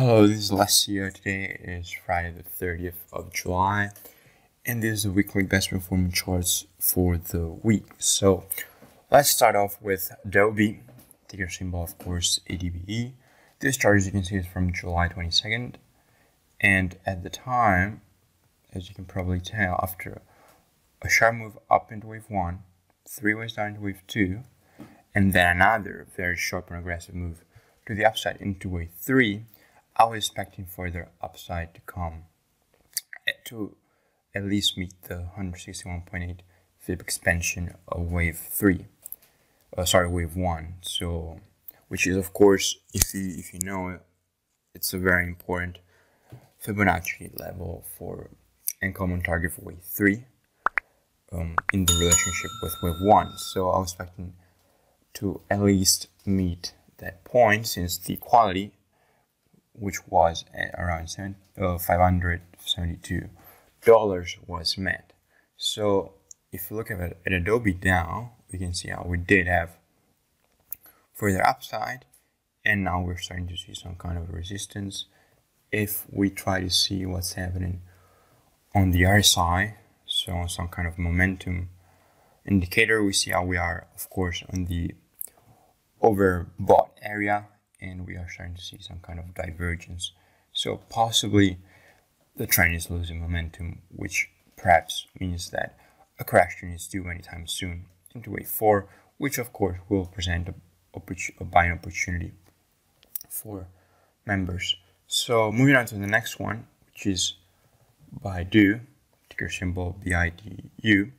Hello, this is Alessio. Today is Friday the 30th of July, and this is the weekly best performing charts for the week. So, let's start off with Adobe, ticker symbol, of course, ADBE. This chart, as you can see, is from July 22nd, and at the time, as you can probably tell, after a sharp move up into wave 1, three waves down into wave 2, and then another very sharp and aggressive move to the upside into wave 3, I was expecting further upside to come to at least meet the 161.8 fib expansion of wave 3 uh, sorry wave 1 so which is of course if you if you know it, it's a very important Fibonacci level for and common target for wave 3 um, in the relationship with wave 1 so I was expecting to at least meet that point since the equality which was around seven, uh, 572 dollars was met. So if you look at, at Adobe now we can see how we did have further upside and now we're starting to see some kind of resistance. If we try to see what's happening on the RSI so on some kind of momentum indicator we see how we are of course on the overbought area and we are starting to see some kind of divergence. So possibly the trend is losing momentum, which perhaps means that a crash correction is due anytime soon into wave 4, which of course will present a, a buying opportunity for members. So moving on to the next one, which is Baidu, ticker symbol BIDU.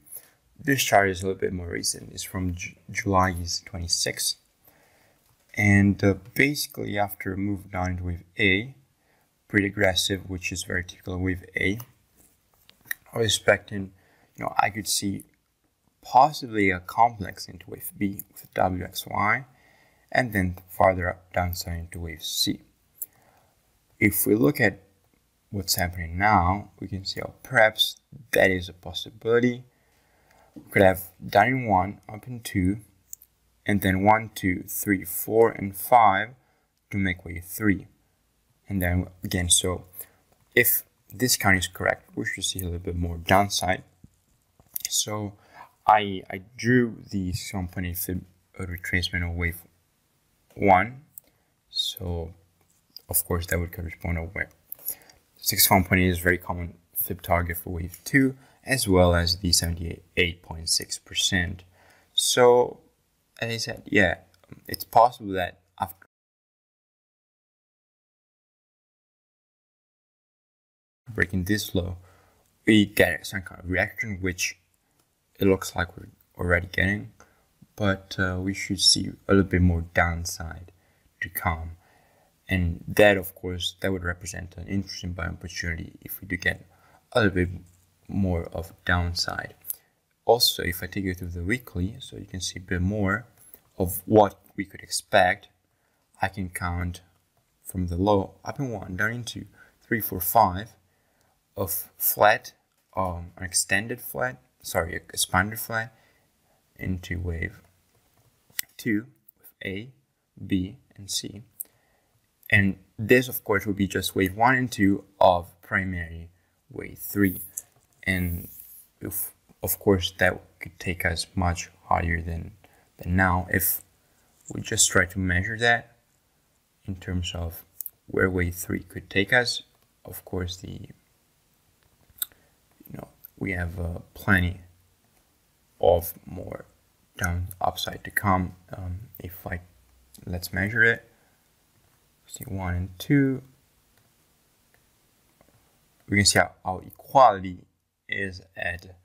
This chart is a little bit more recent. It's from J July 26th and uh, basically after move down wave A pretty aggressive which is very typical wave A I was expecting you know I could see possibly a complex into wave B with WXY and then farther up downside into wave C. If we look at what's happening now we can see how perhaps that is a possibility. We could have down in 1 up in 2 and then one, two, three, four, and 5 to make wave 3. And then again, so if this count is correct, we should see a little bit more downside. So I, I drew the company fib retracement of wave 1. So of course that would correspond to wave 61.8 is very common fib target for wave 2 as well as the 78.6%. So and he said, yeah, it's possible that after breaking this low, we get some kind of reaction, which it looks like we're already getting, but uh, we should see a little bit more downside to come. And that, of course, that would represent an interesting buying opportunity if we do get a little bit more of downside. Also, if I take you through the weekly, so you can see a bit more of what we could expect, I can count from the low up in one down into three, four, five of flat, um, an extended flat, sorry, expanded flat into wave two with A, B, and C. And this, of course, would be just wave one and two of primary wave three. And if, of course, that could take us much higher than and now if we just try to measure that in terms of where wave 3 could take us, of course the you know we have uh, plenty of more down upside to come um, if I let's measure it. See one and two. We can see how our equality is at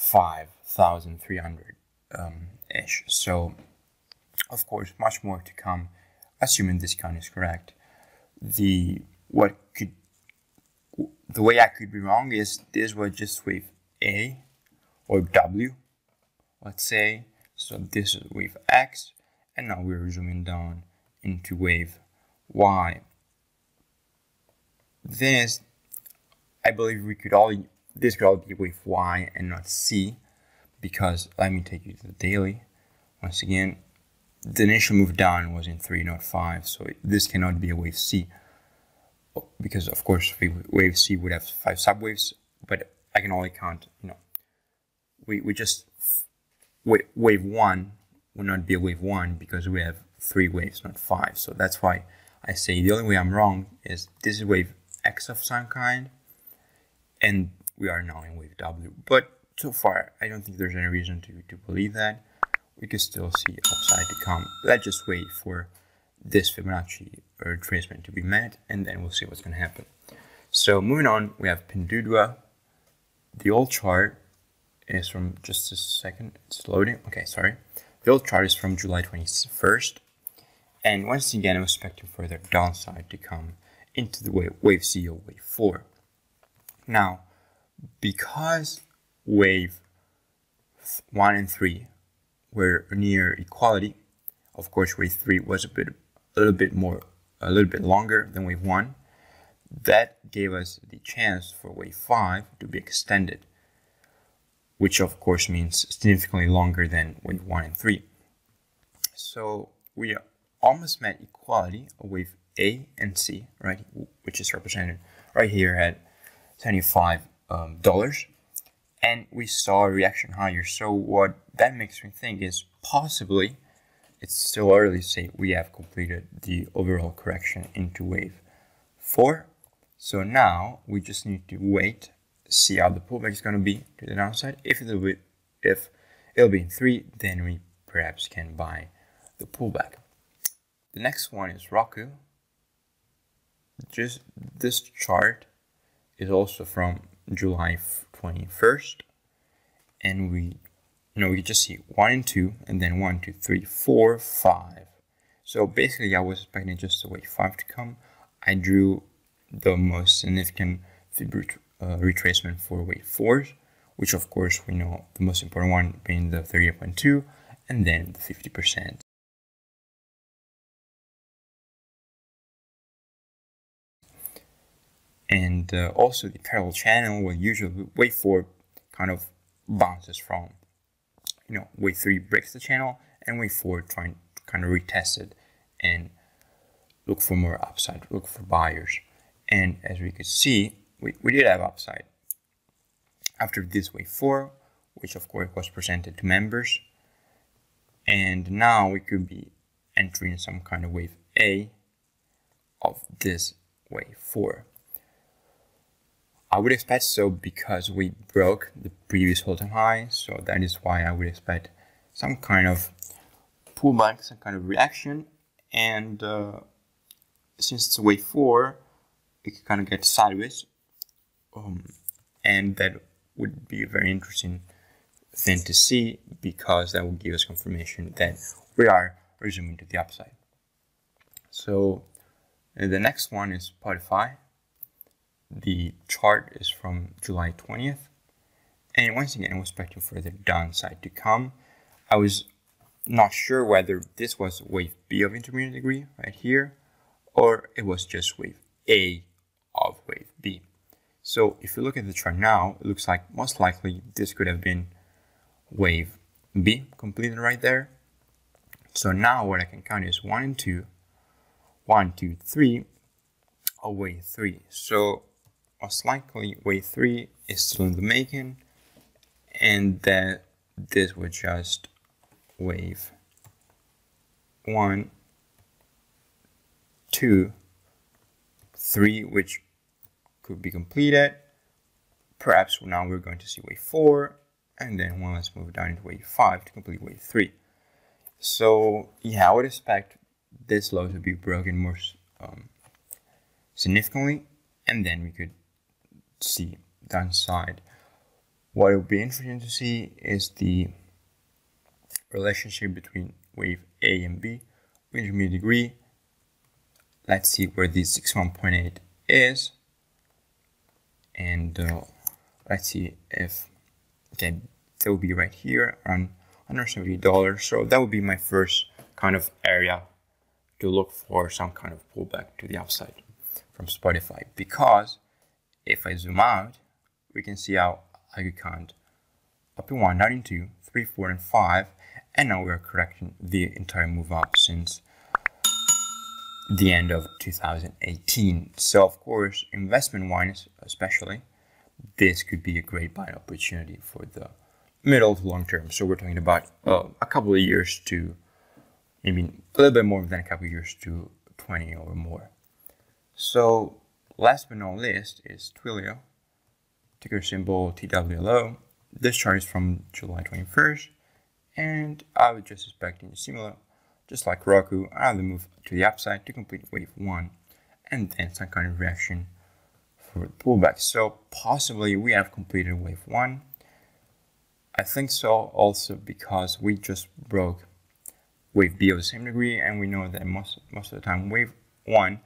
5300 um, ish. So, of course, much more to come, assuming this count is correct. The what could the way I could be wrong is this was just wave A or W, let's say. So this is wave X, and now we're zooming down into wave Y. This, I believe we could all this could all be wave Y and not C because let me take you to the daily. Once again, the initial move down was in 3 not 5, so this cannot be a wave C. because of course wave C would have five subwaves, but I can only count, you know, we, we just, wave, wave one would not be a wave one because we have three waves, not five. So that's why I say the only way I'm wrong is this is wave X of some kind, and we are now in wave W. But so far, I don't think there's any reason to, to believe that. We could still see upside to come. Let's just wait for this Fibonacci uh, retracement to be met, and then we'll see what's going to happen. So moving on, we have Pinduoduo. The old chart is from just a second. It's loading. Okay, sorry. The old chart is from July 21st. And once again, I'm expecting further downside to come into the wave, wave C or wave 4. Now, because wave 1 and 3 were near equality, of course wave 3 was a bit a little bit more a little bit longer than wave 1 that gave us the chance for wave 5 to be extended which of course means significantly longer than wave 1 and 3 so we almost met equality of wave A and C right which is represented right here at 75 um, dollars and we saw a reaction higher so what that makes me think is possibly it's still early to say we have completed the overall correction into wave 4. So now we just need to wait, see how the pullback is going to be to the downside. If it'll be, if it'll be in 3, then we perhaps can buy the pullback. The next one is Roku. Just this chart is also from July 21st and we you know, we just see one and two, and then one, two, three, four, five. So basically, I was expecting just a wave five to come. I drew the most significant uh, retracement for wave fours, which of course we know the most important one being the 38.2, and then the 50%. And uh, also the parallel channel will usually wave four kind of bounces from you know, wave three breaks the channel, and wave four trying to kind of retest it and look for more upside, look for buyers. And as we could see, we, we did have upside. After this wave four, which of course was presented to members, and now we could be entering some kind of wave A of this wave four. I would expect so because we broke the previous all-time high, so that is why I would expect some kind of pullback, some kind of reaction, and uh, since it's wave 4, it can kind of get sideways, um, and that would be a very interesting thing to see because that will give us confirmation that we are resuming to the upside. So the next one is Spotify. The chart is from July 20th. And once again, I was expecting further downside to come. I was not sure whether this was wave B of intermediate degree right here, or it was just wave A of wave B. So if you look at the chart now, it looks like most likely this could have been wave B completed right there. So now what I can count is 1 and 2, 1, 2, 3, or wave 3. So most likely wave 3 is still in the making and that this was just wave 1 2 3 which could be completed. Perhaps now we're going to see wave 4 and then well, let's move down into wave 5 to complete wave 3 so yeah I would expect this low to be broken more um, significantly and then we could see downside. What will be interesting to see is the relationship between wave A and B, intermediate degree. Let's see where this 61.8 is. And uh, let's see if, okay, that will be right here around $170. So that would be my first kind of area to look for some kind of pullback to the upside from Spotify because if I zoom out, we can see how I count up in 1, down in 2, 3, 4, and 5, and now we are correcting the entire move up since the end of 2018. So, of course, investment wise, especially, this could be a great buying opportunity for the middle to long term. So, we're talking about uh, a couple of years to maybe a little bit more than a couple of years to 20 or more. So, last but not least is Twilio, ticker symbol TWLO. This chart is from July 21st, and I was just expecting similar just like Roku, I'll move to the upside to complete wave 1 and then some kind of reaction for the pullback. So possibly we have completed wave 1. I think so also because we just broke wave B of the same degree and we know that most, most of the time wave 1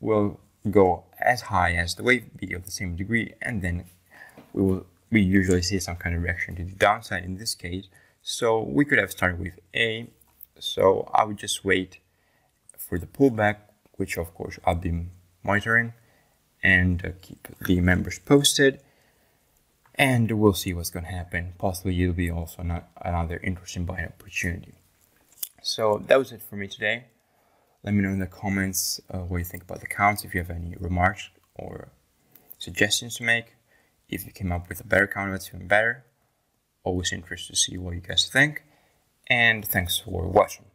will go as high as the wave B of the same degree and then we will we usually see some kind of reaction to the downside in this case. So we could have started with A so I would just wait for the pullback, which of course I'll be monitoring and uh, keep the members posted. And we'll see what's going to happen. Possibly it'll be also not another interesting buying opportunity. So that was it for me today. Let me know in the comments uh, what you think about the counts. If you have any remarks or suggestions to make. If you came up with a better count, that's even better. Always interested to see what you guys think and thanks for watching.